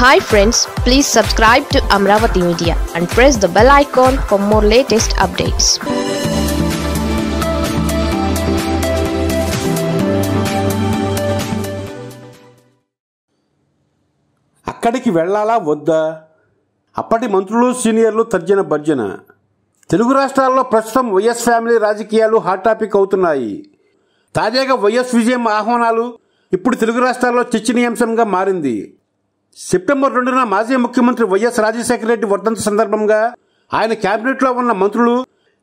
Hi friends please subscribe to Amaravati media and press the bell icon for more latest updates అక్కడికి వెళ్ళాలా? వద్దా? అప్పటి మంత్రులు సీనియర్లు తర్జన భర్జన. తెలుగు రాష్ట్రాల్లో ప్రస్తుతం వైఎస్ ఫ్యామిలీ రాజకీయాలు హాట్ టాపిక్ అవుతున్నాయి. తాజాగా వైఎస్ విజయం ఆహ్వానాలు ఇప్పుడు తెలుగు రాష్ట్రాల్లో చర్చనీయాంశంగా మారింది. సెప్టెంబర్ రెండున మాజీ ముఖ్యమంత్రి వైఎస్ రాజశేఖర రెడ్డి వర్ధంతి సందర్భంగా ఆయన క్యాబినెట్లో ఉన్న మంత్రులు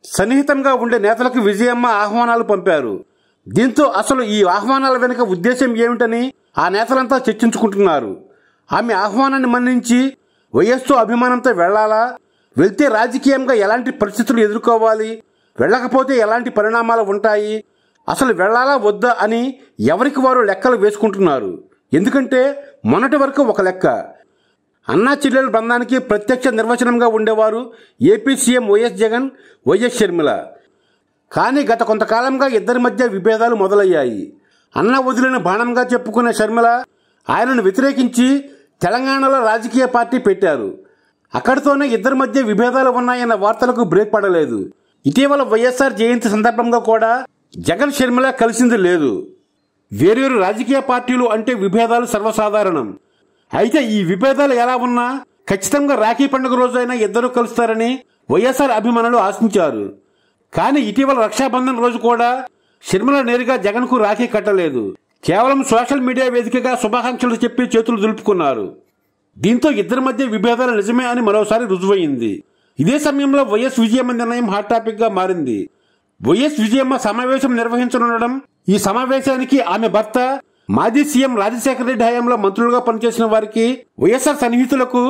సన్నిహితంగా ఉండే నేతలకు విజయమ్మ ఆహ్వానాలు పంపారు. దీంతో అసలు ఈ ఆహ్వానాల వెనుక ఉద్దేశం ఏమిటని ఆ నేతలంతా చర్చించుకుంటున్నారు. ఆమె ఆహ్వానాన్ని మన్నించి వైఎస్తో అభిమానంతో వెళ్ళాలా? వెళ్తే రాజకీయంగా ఎలాంటి పరిస్థితులు ఎదుర్కోవాలి? వెళ్ళకపోతే ఎలాంటి పరిణామాలు ఉంటాయి? అసలు వెళ్ళాలా వద్దా అని ఎవరికి వారు లెక్కలు వేసుకుంటున్నారు? ఎందుకంటే మొన్నటి వరకు ఒక లెక్క. అన్నా చెల్లెల బంధానికి ప్రత్యక్ష నిర్వచనంగా ఉండేవారు AP CM YS Jagan YS Sharmila. కానీ గత కొంతకాలంగా ఇద్దరి మధ్య విభేదాలు మొదలయ్యాయి. అన్న వదిలిన బాణంగా చెప్పుకునే షర్మిల ఆయనను వ్యతిరేకించి తెలంగాణలో రాజకీయ పార్టీ పెట్టారు. అక్కడితోనే ఇద్దరి మధ్య విభేదాలు ఉన్నాయన్న వార్తలకు బ్రేక్ పడలేదు. ఇటీవల వైఎస్ఆర్ జయంతి సందర్భంగా కూడా జగన్ షర్మిల కలిసింది లేదు. వేర్వేరు రాజకీయ పార్టీలు అంటే విభేదాలు సర్వసాధారణం. అయితే ఈ విభేదాలు ఎలా ఉన్నా ఖచ్చితంగా రాఖీ పండుగ రోజైనా ఇద్దరు కలుస్తారని వైఎస్ఆర్ అభిమానులు ఆశించారు. కానీ ఇటీవల రక్షాబంధన్ రోజు కూడా షర్మిల నేరుగా జగన్కు రాఖీ కట్టలేదు. కేవలం సోషల్ మీడియా వేదికగా శుభాకాంక్షలు చెప్పి చేతులు దులుపుకున్నారు. దీంతో ఇద్దరి మధ్య విభేదాలు నిజమే అని మరోసారి రుజువైంది. ఇదే సమయంలో వైఎస్ విజయమ్మ నిర్ణయం హాట్ టాపిక్గా మారింది. వైఎస్ విజయమ్మ సమావేశం నిర్వహించనుండడం? ఈ సమావేశానికి ఆమె భర్త మాజీ సీఎం రాజశేఖర రెడ్డి హయాంలో మంత్రులుగా పనిచేసిన వారికి వైఎస్ఆర్ సన్నిహితులకు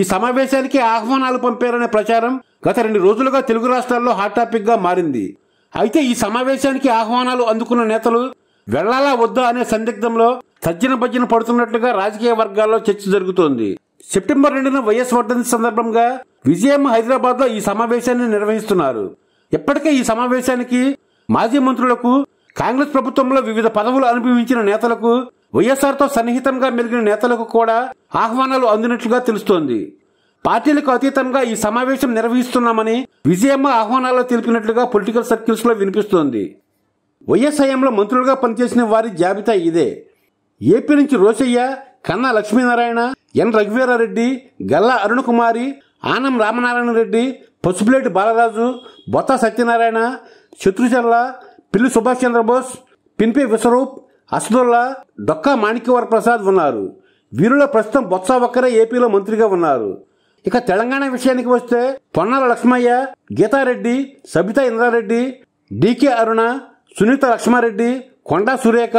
ఈ సమావేశానికి ఆహ్వానాలు పంపారనే ప్రచారం గత రెండు రోజులుగా తెలుగు రాష్ట్రాల్లో హాట్ టాపిక్గా మారింది. అయితే ఈ సమావేశానికి ఆహ్వానాలు అందుకున్న నేతలు వెళ్ళాలా వద్దా అనే సందిగ్ధంలో సజ్జన భజ్జన పడుతున్నట్లుగా రాజకీయ వర్గాల్లో చర్చ జరుగుతోంది. సెప్టెంబర్ రెండున వైఎస్ వర్ధన్ సందర్భంగా విజయమ్మ హైదరాబాద్లో ఈ సమావేశాన్ని నిర్వహిస్తున్నారు. ఇప్పటికే ఈ సమావేశానికి మాజీ మంత్రులకు కాంగ్రెస్ ప్రభుత్వంలో వివిధ పదవులు అనుభవించిన నేతలకు వైఎస్ఆర్తో సన్నిహితంగా మెలిగిన నేతలకు కూడా ఆహ్వానాలు అందినట్లుగా తెలుస్తోంది. పార్టీలకు అతీతంగా ఈ సమావేశం నిర్వహిస్తున్నామని విజయమ్మ ఆహ్వానాల్లో తెలిపినట్లుగా పొలిటికల్ సర్కిల్స్లో వినిపిస్తోంది. వైఎస్ హయాంలో మంత్రులుగా పనిచేసిన వారి జాబితా ఇదే. ఏపీ నుంచి రోసయ్య కన్నా లక్ష్మీనారాయణ ఎన్ రఘువీరారెడ్డి గల్లా అరుణకుమారి ఆనం రామనారాయణ రెడ్డి పసుపులేటి బాలరాజు బొత్త సత్యనారాయణ శత్రుచర్ల పిల్లి సుభాష్ చంద్రబోస్ పిన్పి విశ్వరూప్ అసదుల్లా డొక్కా మాణిక్యవర ప్రసాద్ ఉన్నారు. వీరిలో ప్రస్తుతం బొత్స ఒక్కరే ఏపీలో మంత్రిగా ఉన్నారు. ఇక తెలంగాణ విషయానికి వస్తే పొన్నాల లక్ష్మయ్య గీతారెడ్డి సబితా ఇంద్రారెడ్డి డికే అరుణ సునీత లక్ష్మారెడ్డి కొండా సురేఖ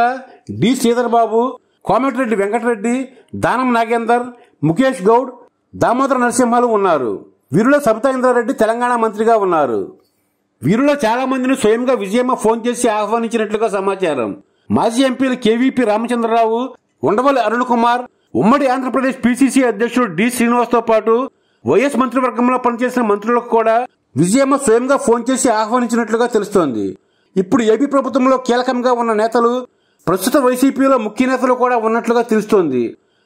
డి శ్రీధర్బాబు కోమటిరెడ్డి వెంకటరెడ్డి దానం నాగేందర్ ముఖేష్ గౌడ్ దామోదర నరసింహాలు ఉన్నారు. వీరిలో సబితా ఇంద్రారెడ్డి తెలంగాణ మంత్రిగా ఉన్నారు. వీరిలో చాలా మందిని స్వయంగా విజయమ్మ ఫోన్ చేసి ఆహ్వానించినట్లుగా సమాచారం. మాజీ ఎంపీలు కేవీపీ రామచంద్రరావు ఉండవల్లి అరుణ్ కుమార్ ఉమ్మడి ఆంధ్రప్రదేశ్ పీసీసీ అధ్యక్షుడు డి శ్రీనివాస్తో పాటు వైఎస్ మంత్రివర్గంలో పనిచేసిన మంత్రులకు కూడా విజయమ్మ స్వయంగా ఫోన్ చేసి ఆహ్వానించినట్లుగా తెలుస్తోంది. ఇప్పుడు ఏపీ ప్రభుత్వంలో కీలకంగా ఉన్న నేతలు ప్రస్తుత వైసీపీలో ముఖ్య నేతలు కూడా ఉన్నట్లుగా తెలుస్తోంది.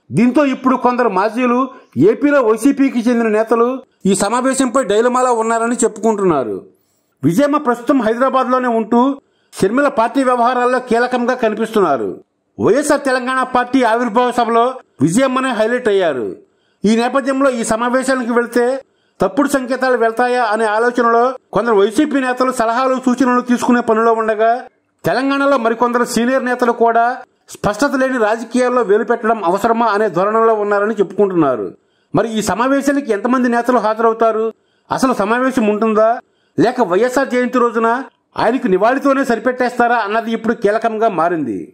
దీంతో ఇప్పుడు కొందరు మాజీలు ఏపీలో వైసీపీకి చెందిన నేతలు ఈ సమావేశంపై డైలమాలా ఉన్నారని చెప్పుకుంటున్నారు. విజయమ్మ ప్రస్తుతం హైదరాబాద్లోనే ఉంటూ షర్మిల పార్టీ వ్యవహారాల్లో కీలకంగా కనిపిస్తున్నారు. వైఎస్ఆర్ తెలంగాణ పార్టీ ఆవిర్భావ సభలో విజయమ్మనే హైలైట్ అయ్యారు. ఈ నేపథ్యంలో ఈ సమావేశానికి వెళితే తప్పుడు సంకేతాలు వెళ్తాయా అనే ఆలోచనలో కొందరు వైసీపీ నేతలు సలహాలు సూచనలు తీసుకునే పనిలో ఉండగా తెలంగాణలో మరికొందరు సీనియర్ నేతలు కూడా స్పష్టత లేని రాజకీయాల్లో వేలు పెట్టడం అవసరమా అనే ధోరణిలో ఉన్నారని చెప్పుకుంటున్నారు. మరి ఈ సమావేశానికి ఎంతమంది నేతలు హాజరవుతారు? అసలు సమావేశం ఉంటుందా? లేక వైఎస్ఆర్ జయంతి రోజున ఆయనకు నివాళితోనే సరిపెట్టేస్తారా అన్నది ఇప్పుడు కీలకంగా మారింది.